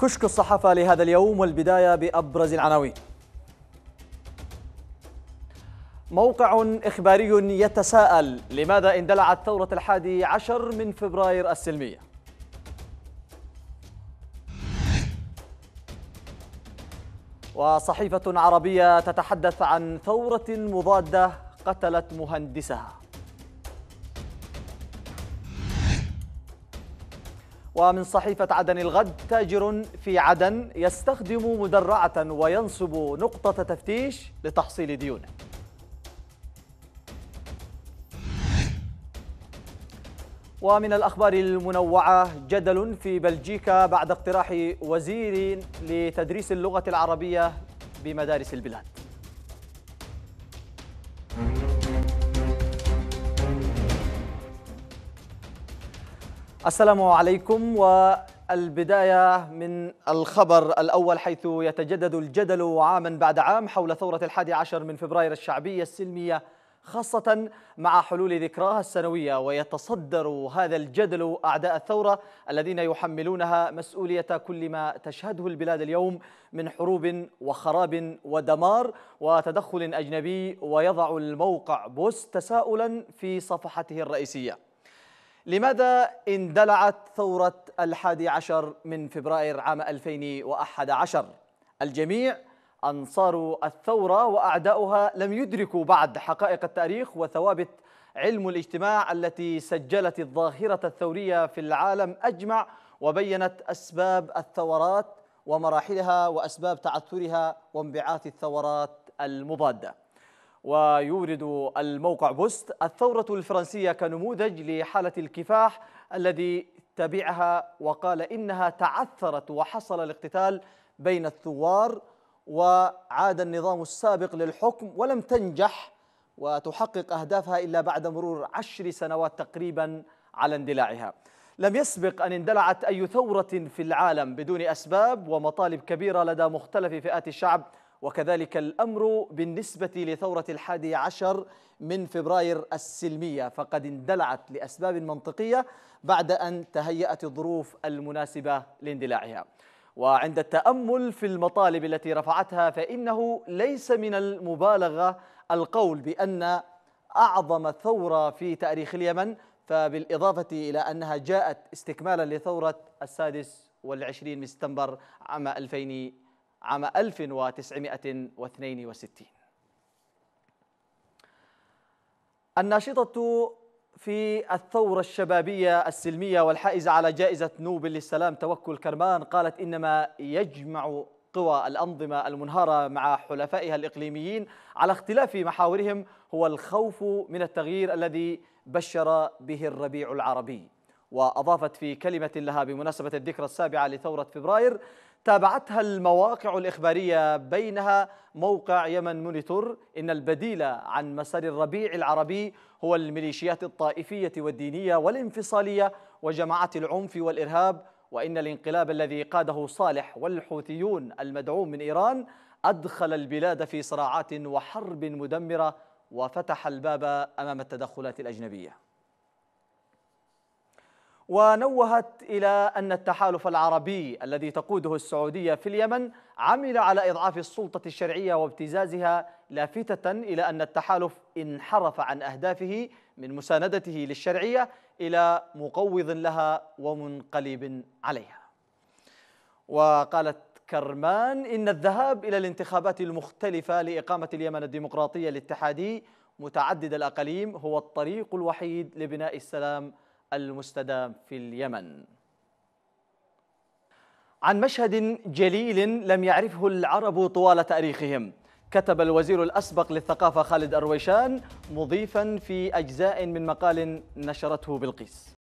كشك الصحافة لهذا اليوم والبداية بأبرز العناوين. موقع إخباري يتساءل لماذا اندلعت ثورة الحادي عشر من فبراير السلمية؟ وصحيفة عربية تتحدث عن ثورة مضادة قتلت مهندسها. ومن صحيفة عدن الغد تاجر في عدن يستخدم مدرعة وينصب نقطة تفتيش لتحصيل ديونه. ومن الأخبار المنوعة جدل في بلجيكا بعد اقتراح وزير لتدريس اللغة العربية بمدارس البلاد. السلام عليكم والبداية من الخبر الأول حيث يتجدد الجدل عاما بعد عام حول ثورة الحادي عشر من فبراير الشعبية السلمية خاصة مع حلول ذكراها السنوية. ويتصدر هذا الجدل أعداء الثورة الذين يحملونها مسؤولية كل ما تشهده البلاد اليوم من حروب وخراب ودمار وتدخل أجنبي ويضع الموقع بوست تساؤلا في صفحته الرئيسية. لماذا اندلعت ثورة الحادي عشر من فبراير عام 2011 الجميع أنصار الثورة وأعداؤها لم يدركوا بعد حقائق التاريخ وثوابت علم الاجتماع التي سجلت الظاهرة الثورية في العالم أجمع وبينت أسباب الثورات ومراحلها وأسباب تعثرها وانبعاث الثورات المضادة. ويورد الموقع بوست الثورة الفرنسية كنموذج لحالة الكفاح الذي تبعها وقال إنها تعثرت وحصل الاقتتال بين الثوار وعاد النظام السابق للحكم ولم تنجح وتحقق أهدافها إلا بعد مرور عشر سنوات تقريبا على اندلاعها. لم يسبق أن اندلعت أي ثورة في العالم بدون أسباب ومطالب كبيرة لدى مختلف فئات الشعب وكذلك الأمر بالنسبة لثورة الحادي عشر من فبراير السلمية فقد اندلعت لأسباب منطقية بعد أن تهيأت الظروف المناسبة لاندلاعها. وعند التأمل في المطالب التي رفعتها فإنه ليس من المبالغة القول بأن أعظم ثورة في تاريخ اليمن فبالإضافة إلى أنها جاءت استكمالا لثورة السادس والعشرين من سبتمبر عام 2000 عام 1962 الناشطة في الثورة الشبابية السلمية والحائزة على جائزة نوبل للسلام توكل كرمان قالت إنما يجمع قوى الأنظمة المنهارة مع حلفائها الإقليميين على اختلاف محاورهم هو الخوف من التغيير الذي بشر به الربيع العربي. وأضافت في كلمة لها بمناسبة الذكرى السابعة لثورة فبراير تابعتها المواقع الإخبارية بينها موقع يمن مونيتور. إن البديل عن مسار الربيع العربي هو الميليشيات الطائفية والدينية والانفصالية وجماعات العنف والإرهاب. وإن الانقلاب الذي قاده صالح والحوثيون المدعوم من إيران أدخل البلاد في صراعات وحرب مدمرة وفتح الباب أمام التدخلات الأجنبية. ونوهت إلى أن التحالف العربي الذي تقوده السعودية في اليمن عمل على إضعاف السلطة الشرعية وابتزازها لافتة إلى أن التحالف انحرف عن أهدافه من مساندته للشرعية إلى مقوض لها ومنقلب عليها. وقالت كرمان إن الذهاب إلى الانتخابات المختلفة لإقامة اليمن الديمقراطية الاتحادي متعدد الأقاليم هو الطريق الوحيد لبناء السلام المستدام في اليمن. عن مشهد جليل لم يعرفه العرب طوال تاريخهم كتب الوزير الأسبق للثقافة خالد أرويشان مضيفا في أجزاء من مقال نشرته بلقيس.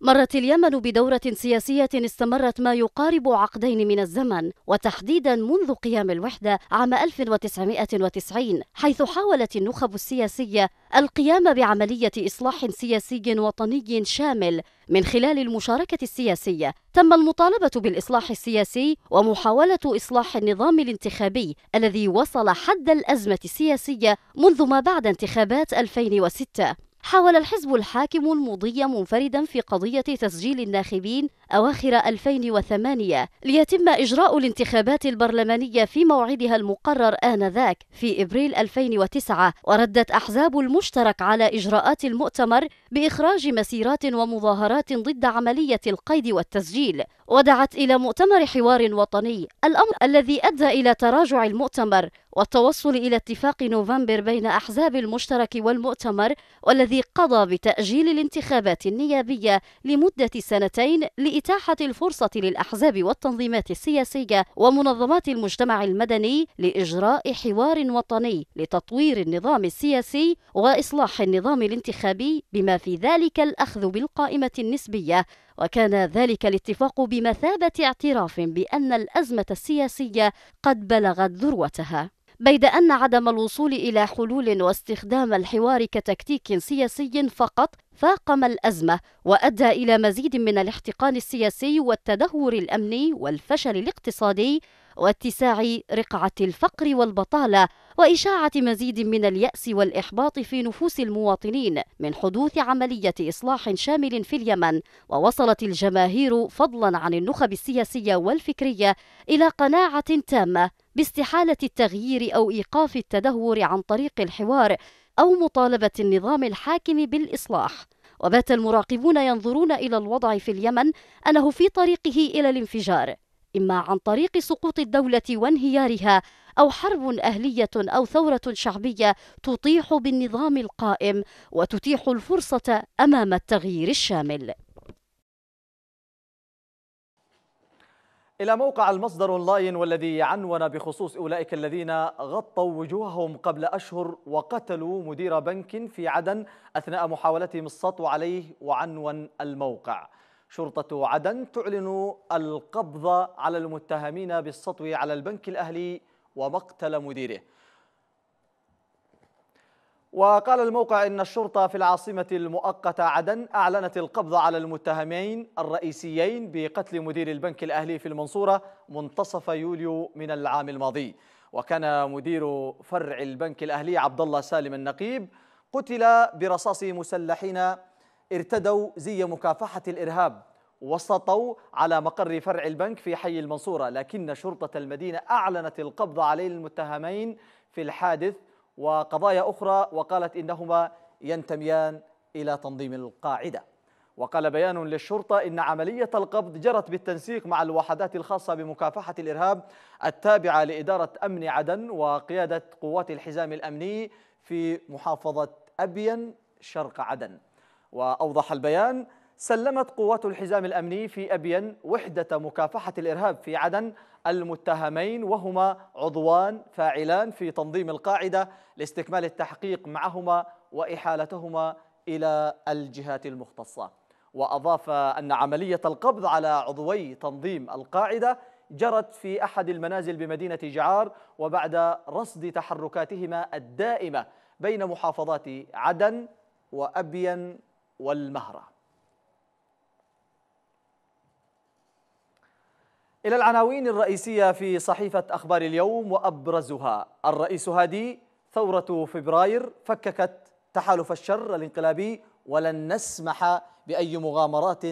مرت اليمن بدورة سياسية استمرت ما يقارب عقدين من الزمن وتحديدا منذ قيام الوحدة عام 1990 حيث حاولت النخب السياسية القيام بعملية إصلاح سياسي وطني شامل. من خلال المشاركة السياسية تم المطالبة بالإصلاح السياسي ومحاولة إصلاح النظام الانتخابي الذي وصل حد الأزمة السياسية منذ ما بعد انتخابات 2006 حاول الحزب الحاكم المضي منفردا في قضية تسجيل الناخبين أواخر 2008 ليتم إجراء الانتخابات البرلمانية في موعدها المقرر آنذاك في إبريل 2009 وردت أحزاب المشترك على إجراءات المؤتمر بإخراج مسيرات ومظاهرات ضد عملية القيد والتسجيل ودعت إلى مؤتمر حوار وطني الأمر الذي أدى إلى تراجع المؤتمر والتوصل إلى اتفاق نوفمبر بين أحزاب المشترك والمؤتمر والذي قضى بتأجيل الانتخابات النيابية لمدة سنتين لإتاحة الفرصة للأحزاب والتنظيمات السياسية ومنظمات المجتمع المدني لإجراء حوار وطني لتطوير النظام السياسي وإصلاح النظام الانتخابي بما في ذلك الأخذ بالقائمة النسبية. وكان ذلك الاتفاق بمثابة اعتراف بأن الأزمة السياسية قد بلغت ذروتها. بيد أن عدم الوصول إلى حلول واستخدام الحوار كتكتيك سياسي فقط فاقم الأزمة وأدى إلى مزيد من الاحتقان السياسي والتدهور الأمني والفشل الاقتصادي واتساع رقعة الفقر والبطالة وإشاعة مزيد من اليأس والإحباط في نفوس المواطنين من حدوث عملية إصلاح شامل في اليمن ووصلت الجماهير فضلا عن النخب السياسية والفكرية إلى قناعة تامة باستحالة التغيير أو إيقاف التدهور عن طريق الحوار أو مطالبة النظام الحاكم بالإصلاح. وبات المراقبون ينظرون إلى الوضع في اليمن أنه في طريقه إلى الانفجار إما عن طريق سقوط الدولة وانهيارها أو حرب أهلية أو ثورة شعبية تطيح بالنظام القائم وتتيح الفرصة أمام التغيير الشامل. إلى موقع المصدر أونلاين والذي عنون بخصوص أولئك الذين غطوا وجوههم قبل أشهر وقتلوا مدير بنك في عدن أثناء محاولتهم السطو عليه وعنون الموقع. شرطة عدن تعلن القبض على المتهمين بالسطو على البنك الأهلي ومقتل مديره. وقال الموقع إن الشرطة في العاصمة المؤقتة عدن أعلنت القبض على المتهمين الرئيسيين بقتل مدير البنك الأهلي في المنصورة منتصف يوليو من العام الماضي. وكان مدير فرع البنك الأهلي عبد الله سالم النقيب قتل برصاص مسلحين ارتدوا زي مكافحة الإرهاب وسطوا على مقر فرع البنك في حي المنصورة. لكن شرطة المدينة أعلنت القبض على المتهمين في الحادث وقضايا أخرى وقالت إنهما ينتميان إلى تنظيم القاعدة. وقال بيان للشرطة إن عملية القبض جرت بالتنسيق مع الوحدات الخاصة بمكافحة الإرهاب التابعة لإدارة أمن عدن وقيادة قوات الحزام الأمني في محافظة أبين شرق عدن. وأوضح البيان سلمت قوات الحزام الأمني في أبين وحدة مكافحة الإرهاب في عدن المتهمين وهما عضوان فاعلان في تنظيم القاعدة لاستكمال التحقيق معهما وإحالتهما إلى الجهات المختصة. وأضاف أن عملية القبض على عضوي تنظيم القاعدة جرت في أحد المنازل بمدينة جعار وبعد رصد تحركاتهما الدائمة بين محافظات عدن وأبين والمهرة. إلى العناوين الرئيسية في صحيفة أخبار اليوم وأبرزها. الرئيس هادي ثورة فبراير فككت تحالف الشر الانقلابي ولن نسمح بأي مغامرات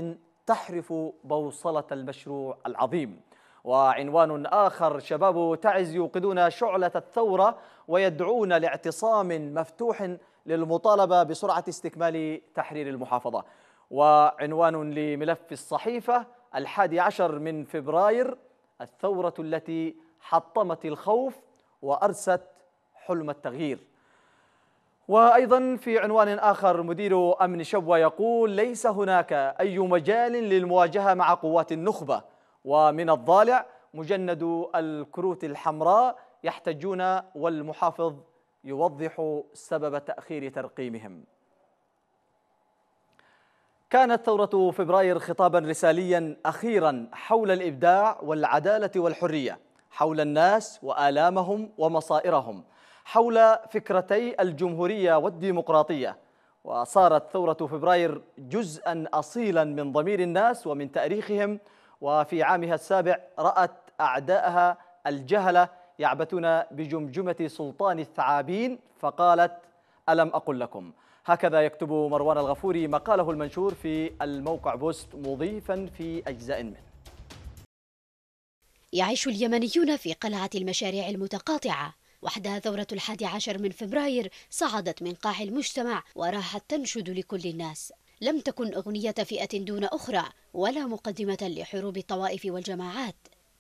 تحرف بوصلة المشروع العظيم. وعنوان آخر شباب تعز يوقدون شعلة الثورة ويدعون لاعتصام مفتوح للمطالبة بسرعة استكمال تحرير المحافظة. وعنوان لملف الصحيفة الحادي عشر من فبراير الثورة التي حطمت الخوف وأرست حلم التغيير. وأيضا في عنوان آخر مدير أمن شبوة يقول ليس هناك أي مجال للمواجهة مع قوات النخبة. ومن الضالع مجند الكروت الحمراء يحتجون والمحافظ يوضح سبب تأخير ترقيمهم. كانت ثورة فبراير خطابا رساليا أخيرا حول الإبداع والعدالة والحرية حول الناس وآلامهم ومصائرهم حول فكرتي الجمهورية والديمقراطية. وصارت ثورة فبراير جزءا أصيلا من ضمير الناس ومن تاريخهم وفي عامها السابع رأت أعداءها الجهلة يعبثون بجمجمة سلطان الثعابين فقالت ألم أقل لكم؟ هكذا يكتب مروان الغفوري مقاله المنشور في الموقع بوست مضيفا في أجزاء منه. يعيش اليمنيون في قلعة المشاريع المتقاطعة. وحدها ثورة الحادي عشر من فبراير صعدت من قاع المجتمع وراحت تنشد لكل الناس. لم تكن أغنية فئة دون أخرى ولا مقدمة لحروب الطوائف والجماعات.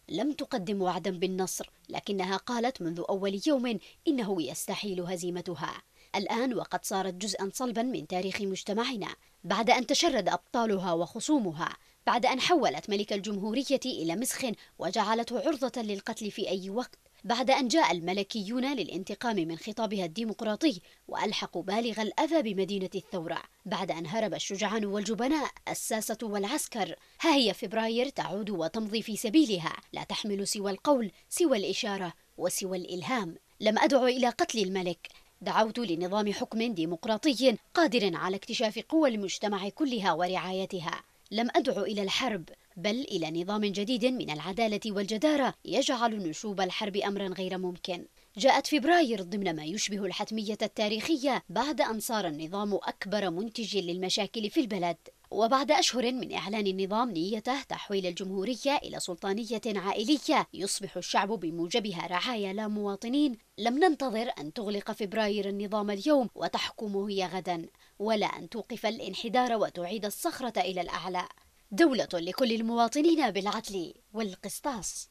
لم تقدم وعدا بالنصر لكنها قالت منذ أول يوم إنه يستحيل هزيمتها. الآن وقد صارت جزءا صلبا من تاريخ مجتمعنا بعد أن تشرد أبطالها وخصومها بعد أن حولت ملك الجمهورية إلى مسخ وجعلته عرضة للقتل في أي وقت بعد أن جاء الملكيون للانتقام من خطابها الديمقراطي وألحقوا بالغ الأذى بمدينة الثورة بعد أن هرب الشجعان والجبناء الساسة والعسكر. ها هي فبراير تعود وتمضي في سبيلها لا تحمل سوى القول سوى الإشارة وسوى الإلهام. لم أدعو إلى قتل الملك دعوت لنظام حكم ديمقراطي قادر على اكتشاف قوى المجتمع كلها ورعايتها. لم أدعو إلى الحرب بل إلى نظام جديد من العدالة والجدارة يجعل نشوب الحرب أمرا غير ممكن. جاءت فبراير ضمن ما يشبه الحتمية التاريخية بعد أن صار النظام أكبر منتج للمشاكل في البلد. وبعد أشهر من إعلان النظام نيته تحويل الجمهورية إلى سلطانية عائلية يصبح الشعب بموجبها رعايا لا مواطنين. لم ننتظر أن تغلق فبراير النظام اليوم وتحكم هي غدا ولا أن توقف الانحدار وتعيد الصخرة إلى الأعلى. دولة لكل المواطنين بالعدل والقسطاس.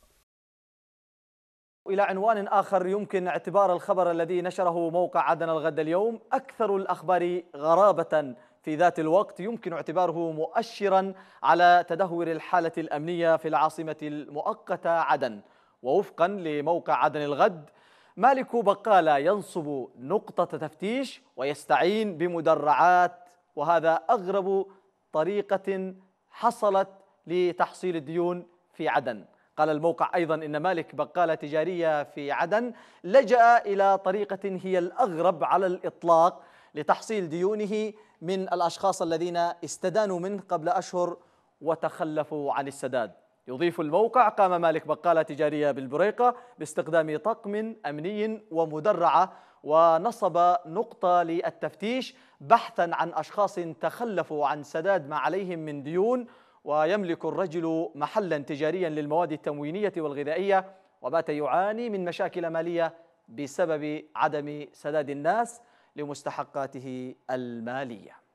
إلى عنوان آخر يمكن اعتبار الخبر الذي نشره موقع عدن الغد اليوم أكثر الأخبار غرابة. في ذات الوقت يمكن اعتباره مؤشرا على تدهور الحالة الأمنية في العاصمة المؤقتة عدن. ووفقا لموقع عدن الغد مالك بقالة ينصب نقطة تفتيش ويستعين بمدرعات. وهذا أغرب طريقة حصلت لتحصيل الديون في عدن. قال الموقع أيضا إن مالك بقالة تجارية في عدن لجأ إلى طريقة هي الأغرب على الإطلاق لتحصيل ديونه من الأشخاص الذين استدانوا منه قبل أشهر وتخلفوا عن السداد. يضيف الموقع قام مالك بقالة تجارية بالبريقة باستخدام طقم أمني ومدرعة ونصب نقطة للتفتيش بحثا عن أشخاص تخلفوا عن سداد ما عليهم من ديون. ويملك الرجل محلا تجاريا للمواد التموينية والغذائية وبات يعاني من مشاكل مالية بسبب عدم سداد الناس. لمستحقاته المالية.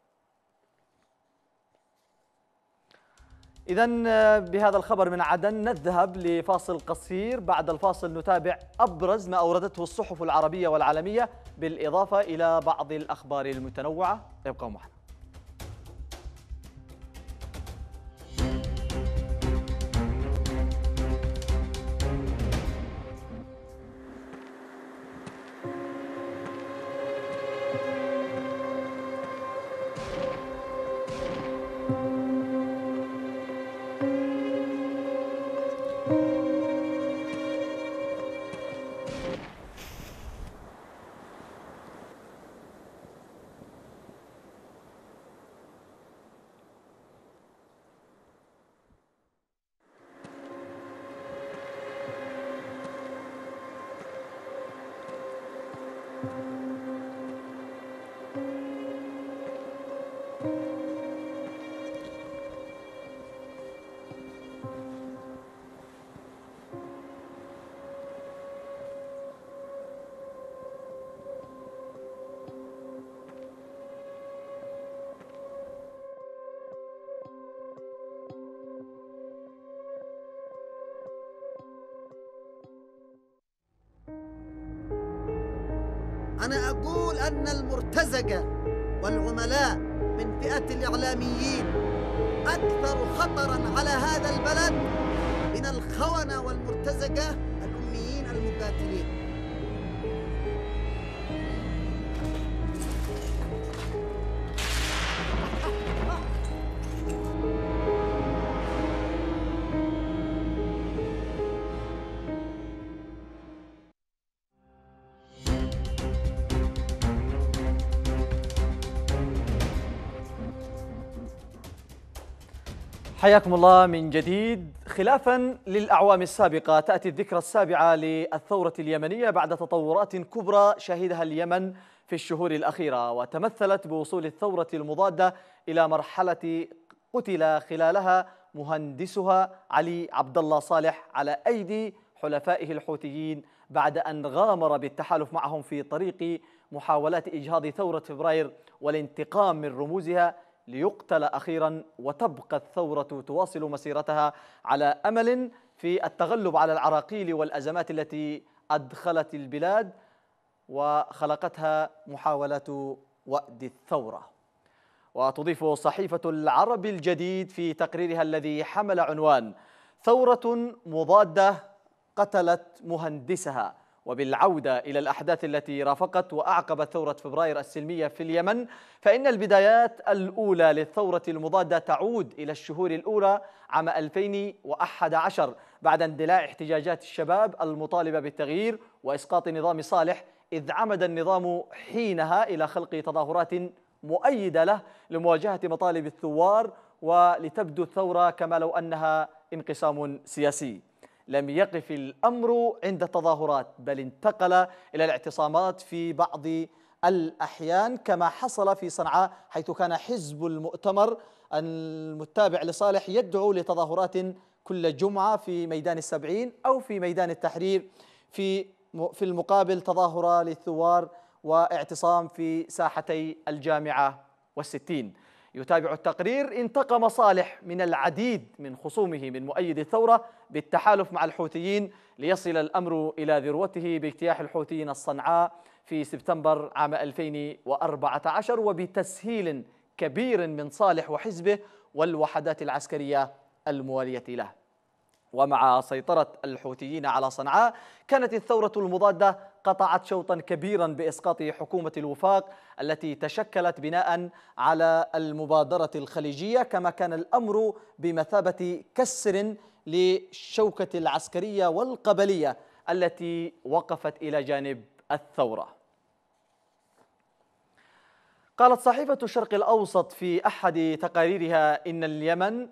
إذا آه، بهذا الخبر من عدن نذهب لفاصل قصير. بعد الفاصل نتابع أبرز ما أوردته الصحف العربية والعالمية بالإضافة إلى بعض الأخبار المتنوعة. ابقوا معنا. أنا أقول أن المرتزقة والعملاء من فئة الإعلاميين أكثر خطرا على هذا البلد من الخونة والمرتزقة الأميين المقاتلين. حياكم الله من جديد. خلافا للأعوام السابقة تأتي الذكرى السابعة للثورة اليمنية بعد تطورات كبرى شهدها اليمن في الشهور الأخيرة وتمثلت بوصول الثورة المضادة إلى مرحلة قتل خلالها مهندسها علي عبد الله صالح على أيدي حلفائه الحوثيين بعد أن غامر بالتحالف معهم في طريق محاولات إجهاض ثورة فبراير والانتقام من رموزها ليقتل أخيرا وتبقى الثورة تواصل مسيرتها على أمل في التغلب على العراقيل والأزمات التي أدخلت البلاد وخلقتها محاولات وأد الثورة. وتضيف صحيفة العرب الجديد في تقريرها الذي حمل عنوان ثورة مضادة قتلت مهندسها. وبالعودة إلى الأحداث التي رافقت وأعقبت ثورة فبراير السلمية في اليمن فإن البدايات الأولى للثورة المضادة تعود إلى الشهور الأولى عام 2011 بعد اندلاع احتجاجات الشباب المطالبة بالتغيير وإسقاط نظام صالح إذ عمد النظام حينها إلى خلق تظاهرات مؤيدة له لمواجهة مطالب الثوار ولتبدو الثورة كما لو أنها انقسام سياسي. لم يقف الأمر عند التظاهرات بل انتقل إلى الاعتصامات في بعض الأحيان كما حصل في صنعاء حيث كان حزب المؤتمر المتابع لصالح يدعو لتظاهرات كل جمعة في ميدان السبعين أو في ميدان التحرير في في المقابل تظاهرة للثوار واعتصام في ساحتي الجامعة والستين. يتابع التقرير انتقم صالح من العديد من خصومه من مؤيد الثورة بالتحالف مع الحوثيين ليصل الأمر إلى ذروته باجتياح الحوثيين الصنعاء في سبتمبر عام 2014 وبتسهيل كبير من صالح وحزبه والوحدات العسكرية الموالية له. ومع سيطرة الحوثيين على صنعاء كانت الثورة المضادة قطعت شوطا كبيرا بإسقاط حكومة الوفاق التي تشكلت بناء على المبادرة الخليجية كما كان الأمر بمثابة كسر للشوكة العسكرية والقبلية التي وقفت إلى جانب الثورة. قالت صحيفة الشرق الأوسط في أحد تقاريرها إن اليمن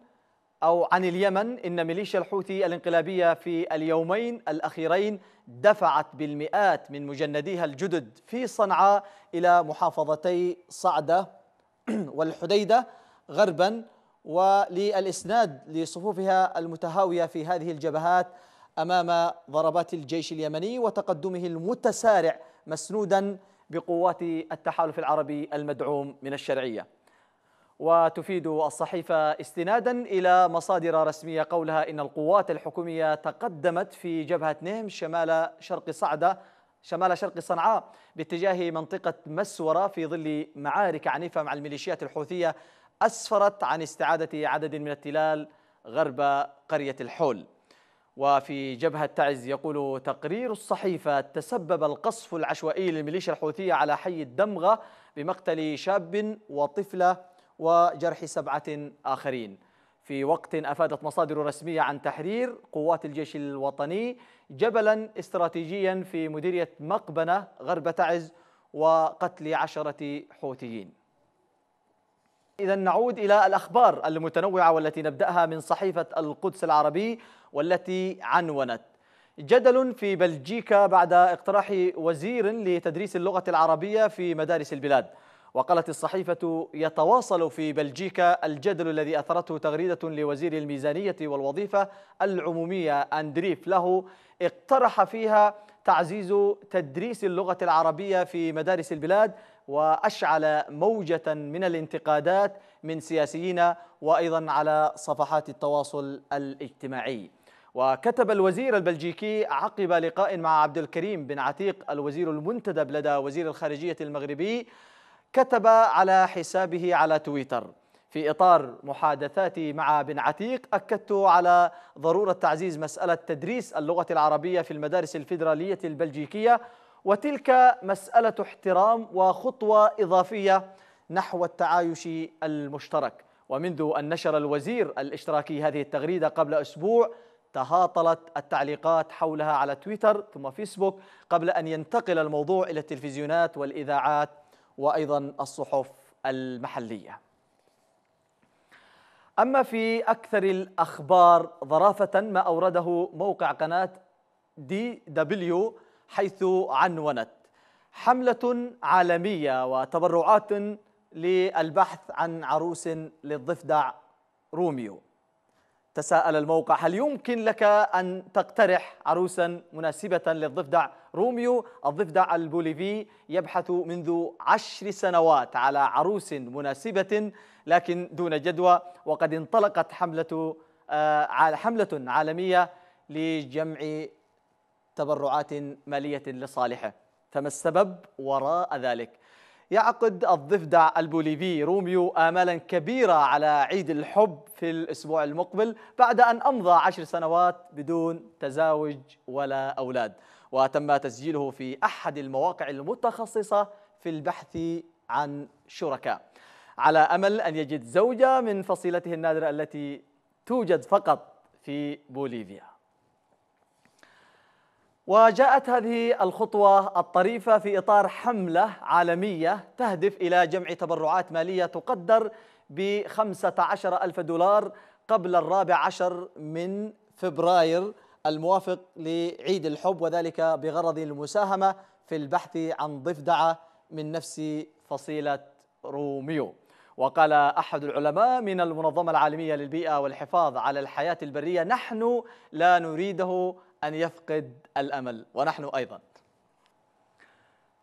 أو عن اليمن إن ميليشيا الحوثي الانقلابية في اليومين الأخيرين دفعت بالمئات من مجنديها الجدد في صنعاء إلى محافظتي صعدة والحديدة غربا وللإسناد لصفوفها المتهاوية في هذه الجبهات أمام ضربات الجيش اليمني وتقدمه المتسارع مسنودا بقوات التحالف العربي المدعوم من الشرعية. وتفيد الصحيفة استنادا إلى مصادر رسمية قولها إن القوات الحكومية تقدمت في جبهة نهم شمال شرق صعدة شمال شرق صنعاء باتجاه منطقة مسورة في ظل معارك عنيفة مع الميليشيات الحوثية أسفرت عن استعادة عدد من التلال غرب قرية الحول. وفي جبهة تعز يقول تقرير الصحيفة تسبب القصف العشوائي للميليشيا الحوثية على حي الدمغة بمقتل شاب وطفلة وجرح سبعة آخرين. في وقت أفادت مصادر رسمية عن تحرير قوات الجيش الوطني جبلا استراتيجيا في مديرية مقبنة غرب تعز وقتل عشرة حوثيين. إذا نعود إلى الأخبار المتنوعة والتي نبدأها من صحيفة القدس العربي والتي عنونت. جدل في بلجيكا بعد اقتراح وزير لتدريس اللغة العربية في مدارس البلاد. وقالت الصحيفة يتواصل في بلجيكا الجدل الذي أثرته تغريدة لوزير الميزانية والوظيفة العمومية أندريف له اقترح فيها تعزيز تدريس اللغة العربية في مدارس البلاد وأشعل موجة من الانتقادات من سياسيين وأيضا على صفحات التواصل الاجتماعي. وكتب الوزير البلجيكي عقب لقاء مع عبد الكريم بن عتيق الوزير المنتدب لدى وزير الخارجية المغربي كتب على حسابه على تويتر. في إطار محادثاتي مع بن عتيق أكدت على ضرورة تعزيز مسألة تدريس اللغة العربية في المدارس الفيدرالية البلجيكية وتلك مسألة احترام وخطوة إضافية نحو التعايش المشترك. ومنذ أن نشر الوزير الاشتراكي هذه التغريدة قبل أسبوع تهاطلت التعليقات حولها على تويتر ثم فيسبوك قبل أن ينتقل الموضوع إلى التلفزيونات والإذاعات. وأيضا الصحف المحلية. أما في أكثر الأخبار ظرافة ما أورده موقع قناة دي دبليو حيث عنونت. حملة عالمية وتبرعات للبحث عن عروس للضفدع روميو. تساءل الموقع هل يمكن لك أن تقترح عروسا مناسبة للضفدع روميو الضفدع البوليفي يبحث منذ عشر سنوات على عروس مناسبة لكن دون جدوى وقد انطلقت حملة آه، حملة عالمية لجمع تبرعات مالية لصالحه فما السبب وراء ذلك؟ يعقد الضفدع البوليفي روميو آمالا كبيرة على عيد الحب في الأسبوع المقبل بعد أن أمضى عشر سنوات بدون تزاوج ولا أولاد. وتم تسجيله في أحد المواقع المتخصصة في البحث عن شركاء. على أمل أن يجد زوجة من فصيلته النادرة التي توجد فقط في بوليفيا. وجاءت هذه الخطوة الطريفة في إطار حملة عالمية تهدف إلى جمع تبرعات مالية تقدر بخمسة عشر ألف دولار قبل الرابع عشر من فبراير الموافق لعيد الحب وذلك بغرض المساهمة في البحث عن ضفدعة من نفس فصيلة روميو. وقال أحد العلماء من المنظمة العالمية للبيئة والحفاظ على الحياة البرية نحن لا نريده أن يفقد الأمل ونحن أيضا.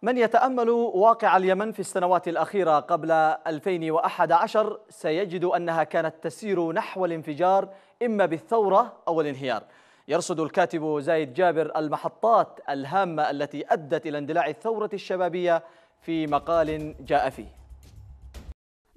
من يتأمل واقع اليمن في السنوات الأخيرة قبل 2011 سيجد أنها كانت تسير نحو الانفجار إما بالثورة أو الانهيار. يرصد الكاتب زايد جابر المحطات الهامة التي أدت إلى اندلاع الثورة الشبابية في مقال جاء فيه.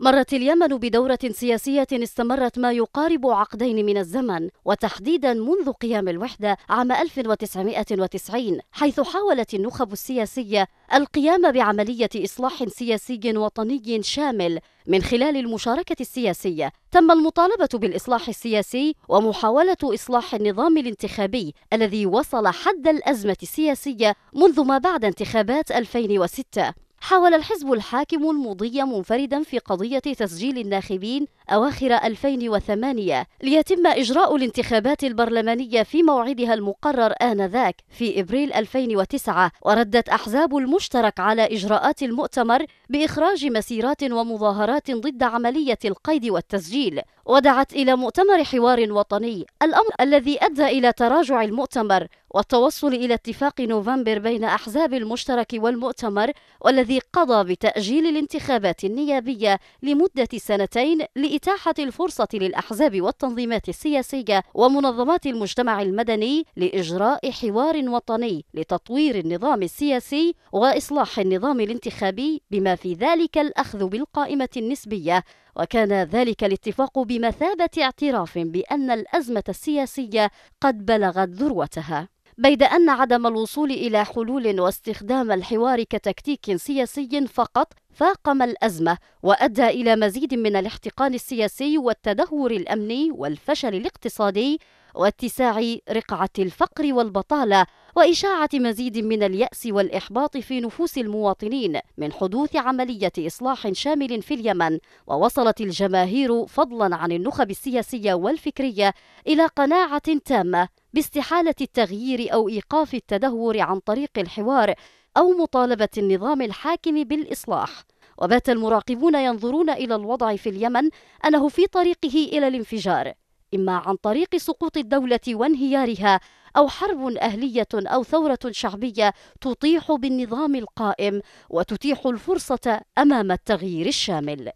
مرت اليمن بدورة سياسية استمرت ما يقارب عقدين من الزمن وتحديدا منذ قيام الوحدة عام 1990 حيث حاولت النخب السياسية القيام بعملية إصلاح سياسي وطني شامل. من خلال المشاركة السياسية تم المطالبة بالإصلاح السياسي ومحاولة إصلاح النظام الانتخابي الذي وصل حد الأزمة السياسية منذ ما بعد انتخابات 2006 حاول الحزب الحاكم المضي منفردا في قضية تسجيل الناخبين أواخر 2008 ليتم إجراء الانتخابات البرلمانية في موعدها المقرر آنذاك في إبريل 2009 وردت أحزاب المشترك على إجراءات المؤتمر بإخراج مسيرات ومظاهرات ضد عملية القيد والتسجيل. ودعت إلى مؤتمر حوار وطني الأمر الذي أدى إلى تراجع المؤتمر والتوصل إلى اتفاق نوفمبر بين أحزاب المشترك والمؤتمر والذي قضى بتأجيل الانتخابات النيابية لمدة سنتين لإتاحة الفرصة للأحزاب والتنظيمات السياسية ومنظمات المجتمع المدني لإجراء حوار وطني لتطوير النظام السياسي وإصلاح النظام الانتخابي بما في ذلك الأخذ بالقائمة النسبية وكان ذلك الاتفاق بمثابة اعتراف بأن الأزمة السياسية قد بلغت ذروتها. بيد أن عدم الوصول إلى حلول واستخدام الحوار كتكتيك سياسي فقط فاقم الأزمة وأدى إلى مزيد من الاحتقان السياسي والتدهور الأمني والفشل الاقتصادي واتساع رقعة الفقر والبطالة وإشاعة مزيد من اليأس والإحباط في نفوس المواطنين من حدوث عملية إصلاح شامل في اليمن ووصلت الجماهير فضلا عن النخب السياسية والفكرية إلى قناعة تامة باستحالة التغيير أو إيقاف التدهور عن طريق الحوار أو مطالبة النظام الحاكم بالإصلاح. وبات المراقبون ينظرون إلى الوضع في اليمن أنه في طريقه إلى الانفجار. إما عن طريق سقوط الدولة وانهيارها أو حرب أهلية أو ثورة شعبية تطيح بالنظام القائم وتتيح الفرصة أمام التغيير الشامل.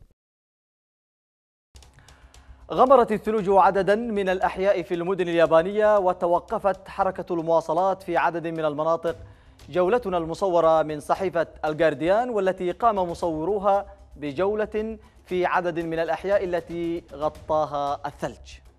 غمرت الثلوج عددا من الأحياء في المدن اليابانية وتوقفت حركة المواصلات في عدد من المناطق. جولتنا المصورة من صحيفة الجارديان والتي قام مصوروها بجولة في عدد من الأحياء التي غطاها الثلج.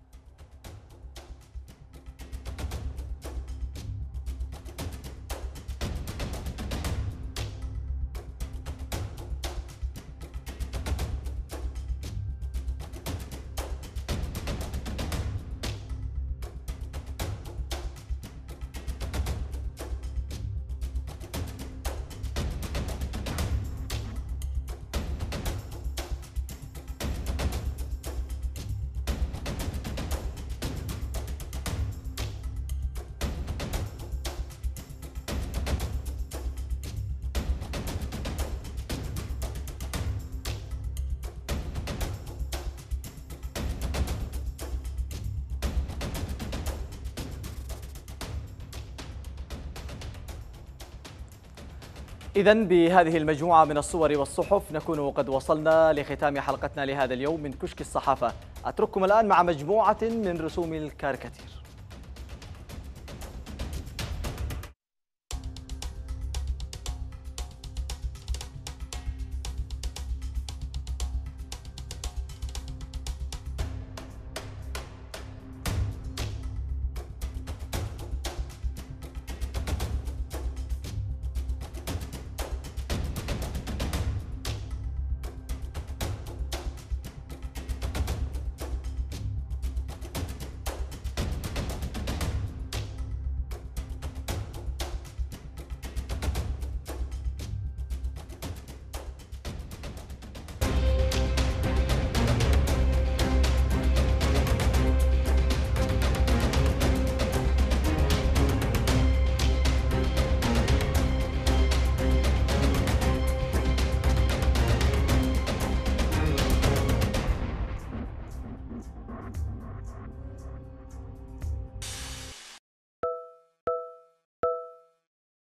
إذا بهذه المجموعة من الصور والصحف نكون قد وصلنا لختام حلقتنا لهذا اليوم من كشك الصحافة. أترككم الآن مع مجموعة من رسوم الكاريكاتير.